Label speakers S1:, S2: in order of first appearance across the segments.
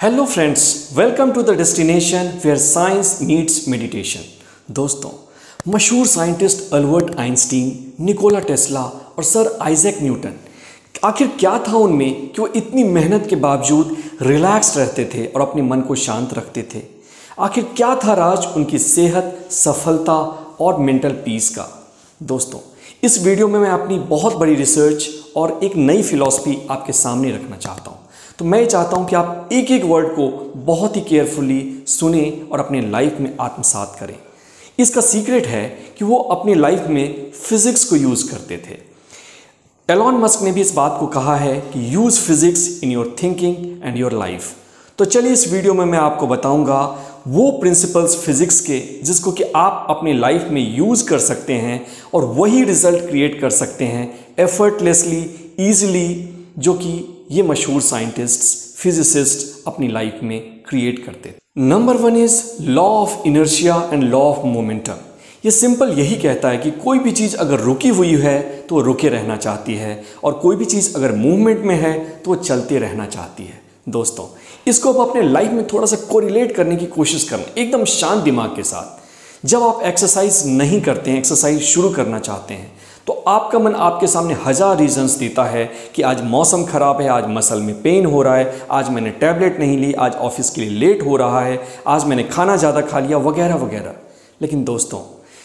S1: Hello friends welcome to the destination where science needs meditation दोस्तों, मशहूर scientist Albert Einstein, Nikola Tesla और sir Isaac Newton, आखिर क्या था उनमें? कि वो इतनी मेहनत के बावजूद रिलैक्स रहते थे और अपने मन को शांत रखते थे? आखिर क्या था राज उनकी सेहत, सफलता और मेंटल पीस का? दोस्तों, इस वीडियो में मैं अपनी बहुत बड़ी रिसर्च और एक नई फिलॉसफी आपके सामने रखना चाहता हूँ। तो मैं ये चाहता हूँ कि आप एक एक वर्ड को बहुत ही केयरफुली सुने और अपने लाइफ में आत्मसात करें। इसका सीक्रेट है कि वो अपनी लाइफ में फिज़िक्स को यूज़ करते थे। एलॉन मस्क ने भी इस बात को कहा है कि use physics in your thinking and your life तो चलिए इस वीडियो में मैं आपको बताऊँगा वो प्रिंसिपल्स फिजिक्स के जिसको कि आप अपनी लाइफ में यूज़ कर सकते हैं और वही रिज़ल्ट क्रिएट कर सकते हैं एफर्टलेसली ईजिली जो कि ये मशहूर साइंटिस्ट्स फिजिसिस्ट अपनी लाइफ में क्रिएट करते थे। Number one is law of inertia and law of momentum ये सिंपल यही कहता है कि कोई भी चीज़ अगर रुकी हुई है तो वो रुके रहना चाहती है, और कोई भी चीज़ अगर मूवमेंट में है तो वो चलते रहना चाहती है। दोस्तों, इसको आप अपने लाइफ में थोड़ा सा कोरिलेट करने की कोशिश करें, एकदम शांत दिमाग के साथ। जब आप एक्सरसाइज नहीं करते हैं एक्सरसाइज शुरू करना चाहते हैं तो आपका मन आपके सामने हज़ार रीजंस देता है कि आज मौसम ख़राब है, आज मसल में पेन हो रहा है, आज मैंने टैबलेट नहीं ली, आज ऑफ़िस के लिए लेट हो रहा है, आज मैंने खाना ज़्यादा खा लिया, वगैरह वगैरह। लेकिन दोस्तों,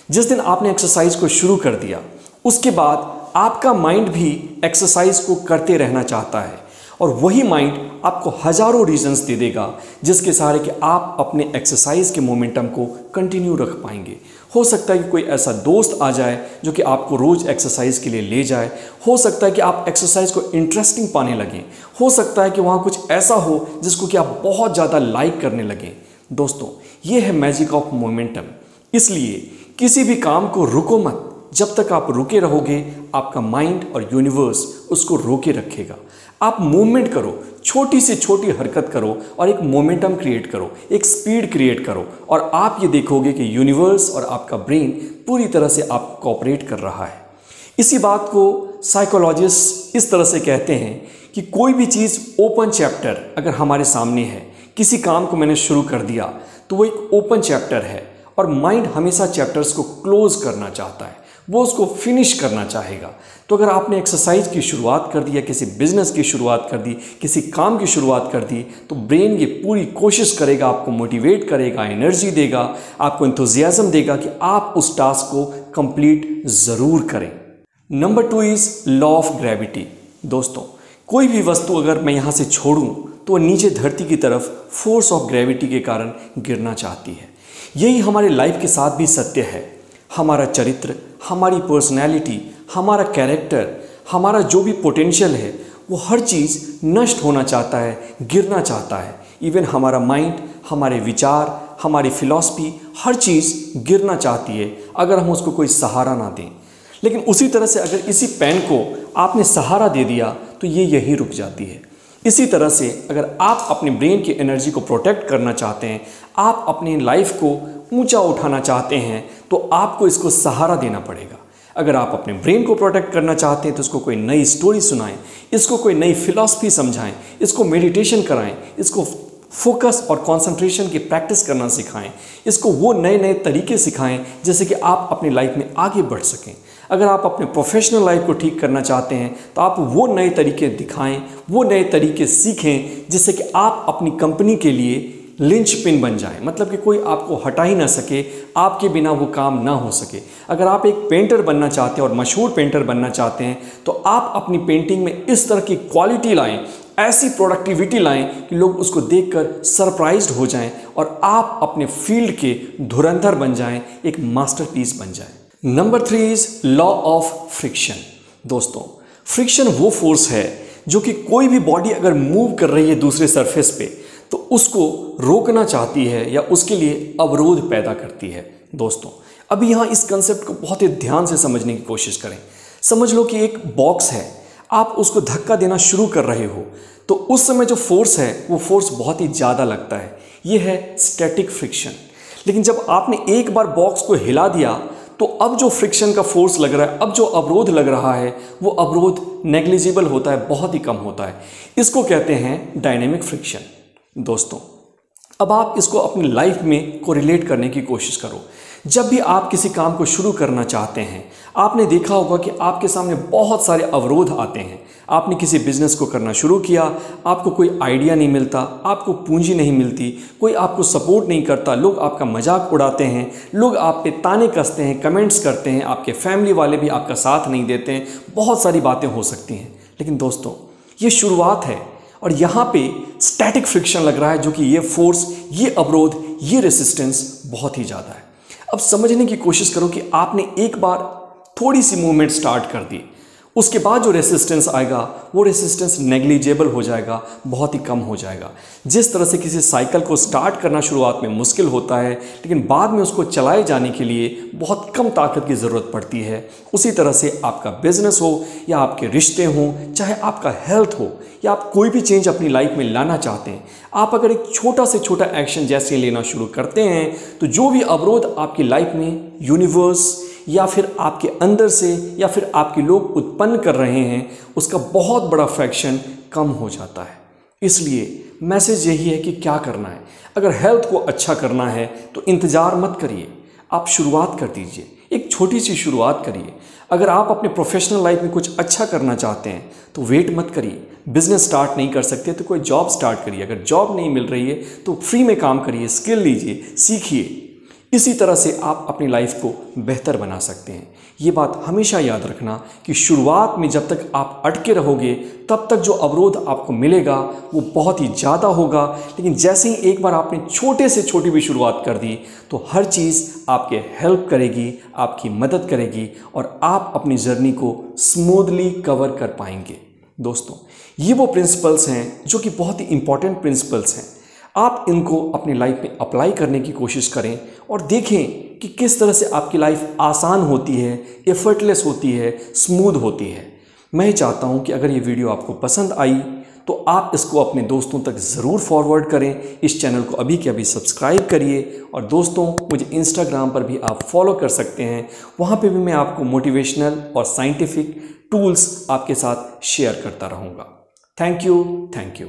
S1: जिस दिन आपने एक्सरसाइज को शुरू कर दिया, उसके बाद आपका माइंड भी एक्सरसाइज को करते रहना चाहता है। और वही माइंड आपको हज़ारों रीजंस दे देगा, जिसके सहारे कि आप अपने एक्सरसाइज के मोमेंटम को कंटिन्यू रख पाएँगे। हो सकता है कि कोई ऐसा दोस्त आ जाए जो कि आपको रोज़ एक्सरसाइज के लिए ले जाए। हो सकता है कि आप एक्सरसाइज को इंटरेस्टिंग पाने लगें। हो सकता है कि वहाँ कुछ ऐसा हो जिसको कि आप बहुत ज़्यादा लाइक करने लगें। दोस्तों, ये है मैजिक ऑफ़ मोमेंटम इसलिए किसी भी काम को रुको मत। जब तक आप रुके रहोगे, आपका माइंड और यूनिवर्स उसको रोके रखेगा। आप मूवमेंट करो, छोटी से छोटी हरकत करो और एक मोमेंटम क्रिएट करो, एक स्पीड क्रिएट करो और आप ये देखोगे कि यूनिवर्स और आपका ब्रेन पूरी तरह से आप कॉपरेट कर रहा है। इसी बात को साइकोलॉजिस्ट इस तरह से कहते हैं कि कोई भी चीज़ ओपन चैप्टर अगर हमारे सामने है, किसी काम को मैंने शुरू कर दिया तो वो एक ओपन चैप्टर है और माइंड हमेशा चैप्टर्स को क्लोज करना चाहता है। वो उसको फिनिश करना चाहेगा। तो अगर आपने एक्सरसाइज की शुरुआत कर दी या किसी बिज़नेस की शुरुआत कर दी, किसी काम की शुरुआत कर दी तो ब्रेन ये पूरी कोशिश करेगा, आपको मोटिवेट करेगा एनर्जी देगा, आपको इंथुजियाज़म देगा कि आप उस टास्क को कंप्लीट ज़रूर करें। Number two is law of gravity दोस्तों, कोई भी वस्तु अगर मैं यहाँ से छोड़ूँ तो नीचे धरती की तरफ़ फोर्स ऑफ़ ग्रेविटी के कारण गिरना चाहती है। यही हमारे लाइफ के साथ भी सत्य है। हमारा चरित्र हमारी पर्सनैलिटी हमारा कैरेक्टर हमारा जो भी पोटेंशियल है, वो हर चीज़ नष्ट होना चाहता है, गिरना चाहता है। इवन हमारा माइंड हमारे विचार, हमारी फिलॉसफी हर चीज़ गिरना चाहती है, अगर हम उसको कोई सहारा ना दें। लेकिन उसी तरह से अगर इसी पेन को आपने सहारा दे दिया तो ये यहीं रुक जाती है। इसी तरह से अगर आप अपने ब्रेन की एनर्जी को प्रोटेक्ट करना चाहते हैं, आप अपनी लाइफ को ऊँचा उठाना चाहते हैं तो आपको इसको सहारा देना पड़ेगा। अगर आप अपने ब्रेन को प्रोटेक्ट करना चाहते हैं तो इसको कोई नई स्टोरी सुनाएँ, इसको कोई नई फिलॉसफी समझाएँ, इसको मेडिटेशन कराएँ, इसको फोकस और कंसंट्रेशन की प्रैक्टिस करना सिखाएँ, इसको वो नए नए तरीके सिखाएँ, जैसे कि आप अपनी लाइफ में आगे बढ़ सकें। अगर आप अपने प्रोफेशनल लाइफ को ठीक करना चाहते हैं तो आप वो नए तरीके दिखाएँ, वो नए तरीके सीखें, जिससे कि आप अपनी कंपनी के लिए लिंच पिन बन जाए। मतलब कि कोई आपको हटा ही ना सके, आपके बिना वो काम ना हो सके। अगर आप एक पेंटर बनना चाहते हैं और मशहूर पेंटर बनना चाहते हैं तो आप अपनी पेंटिंग में इस तरह की क्वालिटी लाएँ, ऐसी प्रोडक्टिविटी लाएँ कि लोग उसको देखकर सरप्राइज्ड हो जाएँ और आप अपने फ़ील्ड के धुरंधर बन जाएँ, एक मास्टरपीस बन जाएँ। Number three is law of friction दोस्तों फ्रिक्शन वो फोर्स है जो कि कोई भी बॉडी अगर मूव कर रही है दूसरे सरफेस पे तो उसको रोकना चाहती है या उसके लिए अवरोध पैदा करती है। दोस्तों अभी यहाँ इस कंसेप्ट को बहुत ही ध्यान से समझने की कोशिश करें। समझ लो कि एक बॉक्स है, आप उसको धक्का देना शुरू कर रहे हो तो उस समय जो फोर्स है, वो फोर्स बहुत ही ज़्यादा लगता है। ये है स्टैटिक फ्रिक्शन लेकिन जब आपने एक बार बॉक्स को हिला दिया तो अब जो फ्रिक्शन का फोर्स लग रहा है, अब जो अवरोध लग रहा है, वो अवरोध नेग्लिजिबल होता है, बहुत ही कम होता है। इसको कहते हैं डायनेमिक फ्रिक्शन दोस्तों अब आप इसको अपनी लाइफ में को रिलेट करने की कोशिश करो। जब भी आप किसी काम को शुरू करना चाहते हैं, आपने देखा होगा कि आपके सामने बहुत सारे अवरोध आते हैं। आपने किसी बिज़नेस को करना शुरू किया, आपको कोई आइडिया नहीं मिलता, आपको पूंजी नहीं मिलती, कोई आपको सपोर्ट नहीं करता, लोग आपका मज़ाक उड़ाते हैं, लोग आप पे ताने कसते हैं कमेंट्स करते हैं, आपके फैमिली वाले भी आपका साथ नहीं देते हैं, बहुत सारी बातें हो सकती हैं। लेकिन दोस्तों, ये शुरुआत है। और यहाँ पे स्टैटिक फ्रिक्शन लग रहा है जो कि ये फोर्स ये अवरोध, ये रेसिस्टेंस बहुत ही ज़्यादा है। अब समझने की कोशिश करो कि आपने एक बार थोड़ी सी मूवमेंट स्टार्ट कर दी। उसके बाद जो रेसिस्टेंस आएगा, वो रेसिस्टेंस नेग्लिजेबल हो जाएगा, बहुत ही कम हो जाएगा। जिस तरह से किसी साइकिल को स्टार्ट करना शुरुआत में मुश्किल होता है, लेकिन बाद में उसको चलाए जाने के लिए बहुत कम ताकत की ज़रूरत पड़ती है। उसी तरह से आपका बिज़नेस हो, या आपके रिश्ते हों, चाहे आपका हेल्थ हो, या आप कोई भी चेंज अपनी लाइफ में लाना चाहते हैं, आप अगर एक छोटा से छोटा एक्शन जैसे लेना शुरू करते हैं तो जो भी अवरोध आपकी लाइफ में यूनिवर्स या फिर आपके अंदर से या फिर आपके लोग उत्पन्न कर रहे हैं, उसका बहुत बड़ा फ्रैक्शन कम हो जाता है। इसलिए मैसेज यही है कि क्या करना है। अगर हेल्थ को अच्छा करना है तो इंतज़ार मत करिए। आप शुरुआत कर दीजिए। एक छोटी सी शुरुआत करिए। अगर आप अपने प्रोफेशनल लाइफ में कुछ अच्छा करना चाहते हैं तो वेट मत करिए। बिज़नेस स्टार्ट नहीं कर सकते तो कोई जॉब स्टार्ट करिए। अगर जॉब नहीं मिल रही है तो फ्री में काम करिए। स्किल लीजिए। सीखिए। इसी तरह से आप अपनी लाइफ को बेहतर बना सकते हैं। ये बात हमेशा याद रखना कि शुरुआत में जब तक आप अटके रहोगे, तब तक जो अवरोध आपको मिलेगा, वो बहुत ही ज़्यादा होगा। लेकिन जैसे ही एक बार आपने छोटे से छोटी भी शुरुआत कर दी तो हर चीज़ आपके हेल्प करेगी, आपकी मदद करेगी और आप अपनी जर्नी को स्मूदली कवर कर पाएँगे। दोस्तों, ये वो प्रिंसिपल्स हैं जो कि बहुत ही इंपॉर्टेंट प्रिंसिपल्स हैं। आप इनको अपनी लाइफ में अप्लाई करने की कोशिश करें और देखें कि किस तरह से आपकी लाइफ आसान होती है एफर्टलेस होती है स्मूथ होती है। मैं चाहता हूँ कि अगर ये वीडियो आपको पसंद आई तो आप इसको अपने दोस्तों तक ज़रूर फॉरवर्ड करें। इस चैनल को अभी के अभी सब्सक्राइब करिए और दोस्तों, मुझे इंस्टाग्राम पर भी आप फॉलो कर सकते हैं। वहाँ पे भी मैं आपको मोटिवेशनल और साइंटिफिक टूल्स आपके साथ शेयर करता रहूँगा। Thank you thank you